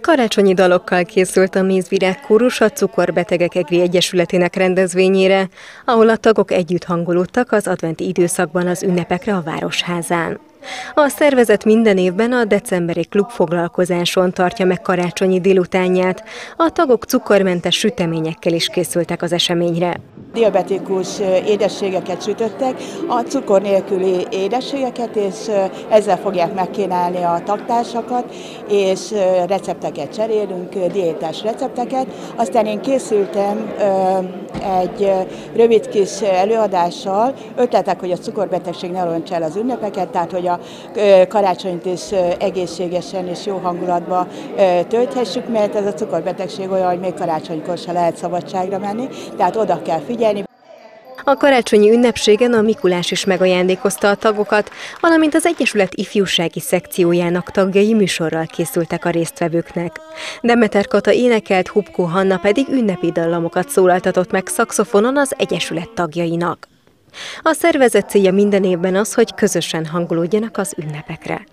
Karácsonyi dalokkal készült a Mézvirág kórus a Cukorbetegek Egri Egyesületének rendezvényére, ahol a tagok együtt hangolódtak az adventi időszakban az ünnepekre a Városházán. A szervezet minden évben a decemberi klubfoglalkozáson tartja meg karácsonyi délutánját. A tagok cukormentes süteményekkel is készültek az eseményre. Diabetikus édességeket sütöttek, a cukor nélküli édességeket, és ezzel fogják megkínálni a taktársakat, és recepteket cserélünk, diétás recepteket. Aztán én készültem egy rövid kis előadással, ötletek, hogy a cukorbetegség ne rontsa el az ünnepeket, tehát hogy a karácsonyt is egészségesen és jó hangulatba tölthessük, mert ez a cukorbetegség olyan, hogy még karácsonykor se lehet szabadságra menni, tehát oda kell figyelni. A karácsonyi ünnepségen a Mikulás is megajándékozta a tagokat, valamint az Egyesület ifjúsági szekciójának tagjai műsorral készültek a résztvevőknek. Demeter Kata énekelt, Hubkó Hanna pedig ünnepi dallamokat szólaltatott meg szakszofonon az Egyesület tagjainak. A szervezet célja minden évben az, hogy közösen hangolódjanak az ünnepekre.